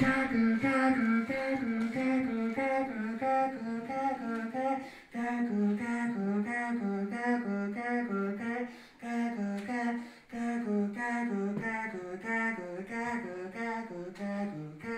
Gago, gago, gago, gago, gago, gago.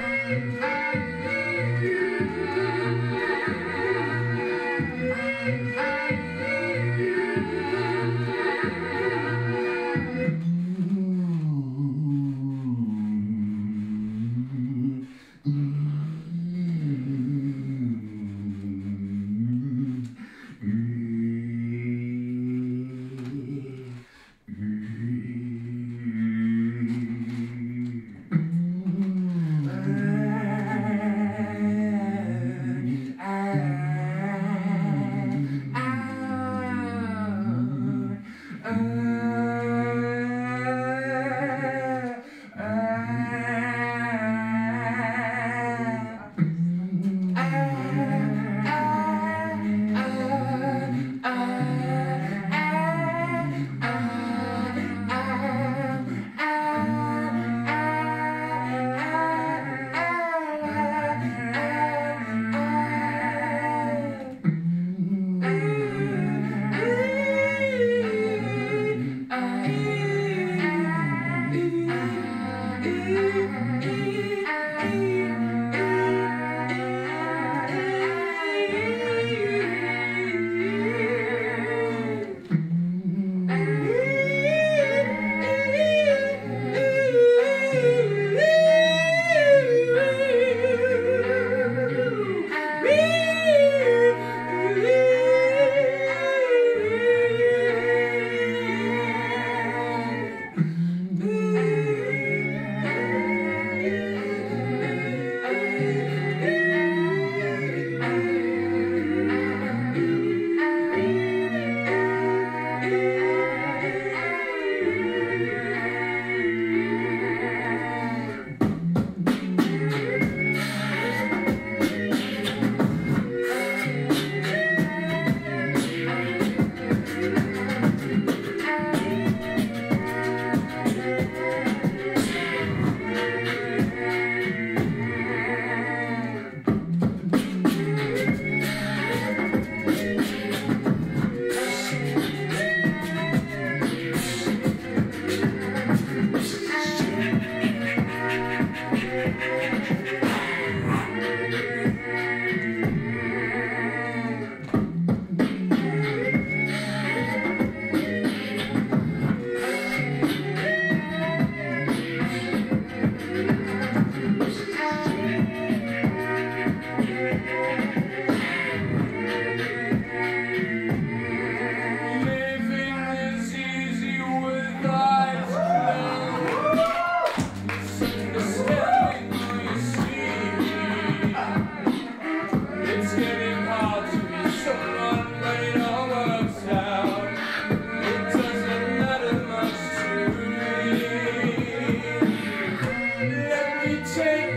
Bye.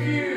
you.